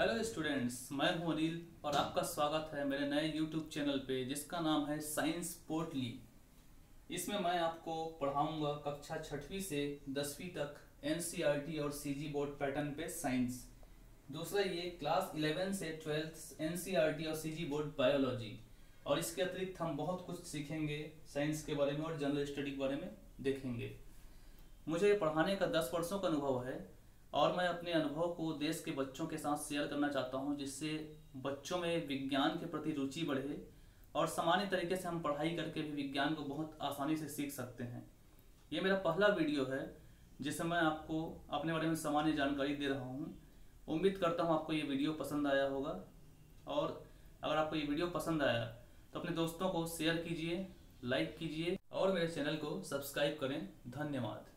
Hello students मैं हूँ अनिल और आपका स्वागत है मेरे नए यूट्यूब चैनल पे जिसका नाम है साइंस पोर्टली इसमें मैं आपको पढ़ाऊँगा कक्षा छठवीं से दसवीं तक एनसीईआरटी और सीजी बोर्ड पैटर्न पे साइंस दूसरा ये क्लास 11 से ट्वेल्थ एनसीईआरटी और सीजी बोर्ड बायोलॉजी और इसके अतिरिक्त हम बहुत कुछ सीखेंगे साइंस के बारे में और जनरल स्टडी के बारे में देखेंगे। मुझे पढ़ाने का दस वर्षों का अनुभव है और मैं अपने अनुभव को देश के बच्चों के साथ शेयर करना चाहता हूँ, जिससे बच्चों में विज्ञान के प्रति रुचि बढ़े और सामान्य तरीके से हम पढ़ाई करके भी विज्ञान को बहुत आसानी से सीख सकते हैं। ये मेरा पहला वीडियो है, जिससे मैं आपको अपने बारे में सामान्य जानकारी दे रहा हूँ। उम्मीद करता हूँ आपको ये वीडियो पसंद आया होगा। और अगर आपको ये वीडियो पसंद आया तो अपने दोस्तों को शेयर कीजिए लाइक कीजिए और मेरे चैनल को सब्सक्राइब करें। धन्यवाद।